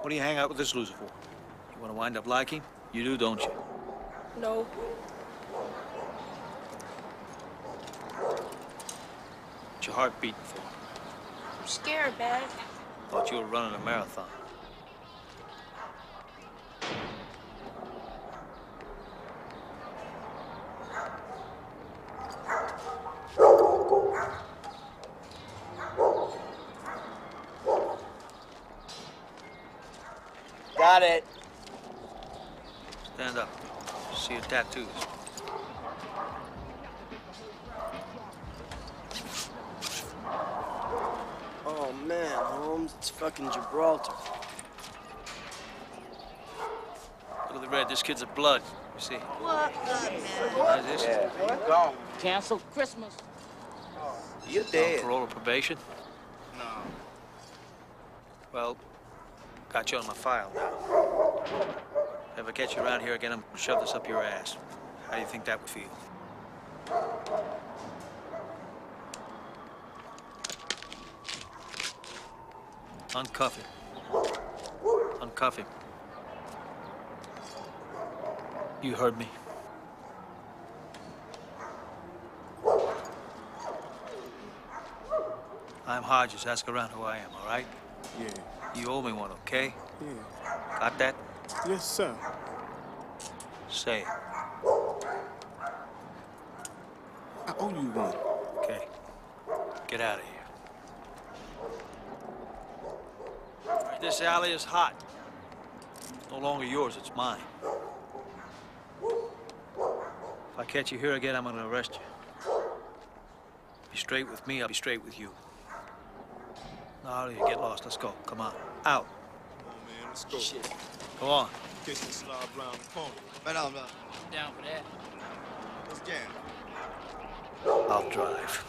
What do you hang out with this loser for? You want to wind up like him? You do, don't you? No. What's your heart beating for? I'm scared, Dad. Thought you were running a marathon. Got it. Stand up. See your tattoos. Oh man, Holmes, it's fucking Gibraltar. Look at the red. This kid's a blood. You see? What blood, man? What is this? you gone. Cancel Christmas. You're On dead. parole or probation? No. Well, got you on my file now. If I catch you around here again, I'm gonna shove this up your ass. How do you think that would feel? Uncuff him. Uncuff him. You heard me. I'm Hodges. Ask around who I am, all right? Yeah, You owe me one, okay? yeah. Got that? Yes, sir. Say it. I owe you one. Okay. Get out of here. Right, This alley is hot. It's No longer yours, it's mine. If I catch you here again, I'm gonna arrest you. Be straight with me, I'll be straight with you. Now, you get lost. Let's go. Come on. Out. Come on, man. Let's go. Shit. Go on. Catch the slide around the corner. Right on, man. Down for that. Let's get. I'll drive.